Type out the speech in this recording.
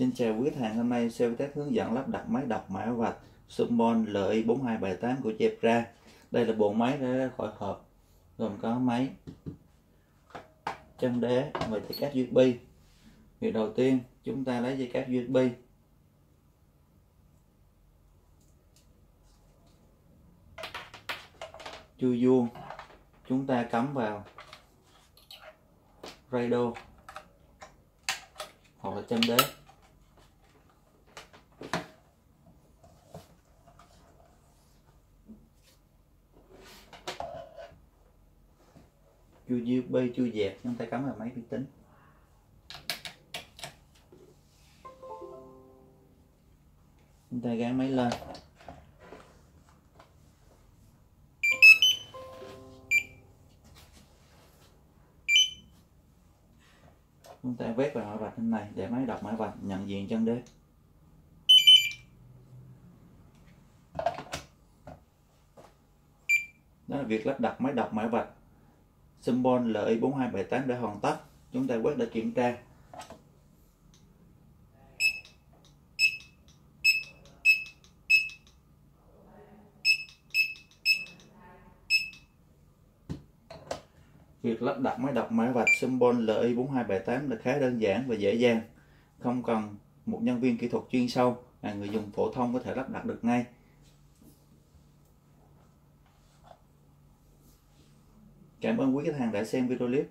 Xin chào quý khách hàng, hôm nay sale test hướng dẫn lắp đặt máy đọc mã vạch Summon LI4278 của Jepra. Đây là bộ máy đã ra khỏi hộp, gồm có máy, chân đế và dây cáp USB. Việc đầu tiên, chúng ta lấy dây cáp USB chui vuông chúng ta cắm vào radio hoặc là chân đế chui USB chưa dẹp, chúng ta cắm vào máy vi tính. Chúng ta gắn máy lên. Chúng ta quét vào mã vạch bên này để máy đọc mã vạch, nhận diện chân đế. Đó là việc lắp đặt máy đọc mã vạch symbol LI4278 đã hoàn tất. Chúng ta quét để kiểm tra. Việc lắp đặt máy đọc mã vạch symbol LI4278 là khá đơn giản và dễ dàng, không cần một nhân viên kỹ thuật chuyên sâu mà người dùng phổ thông có thể lắp đặt được ngay. Cảm ơn quý khách hàng đã xem video clip.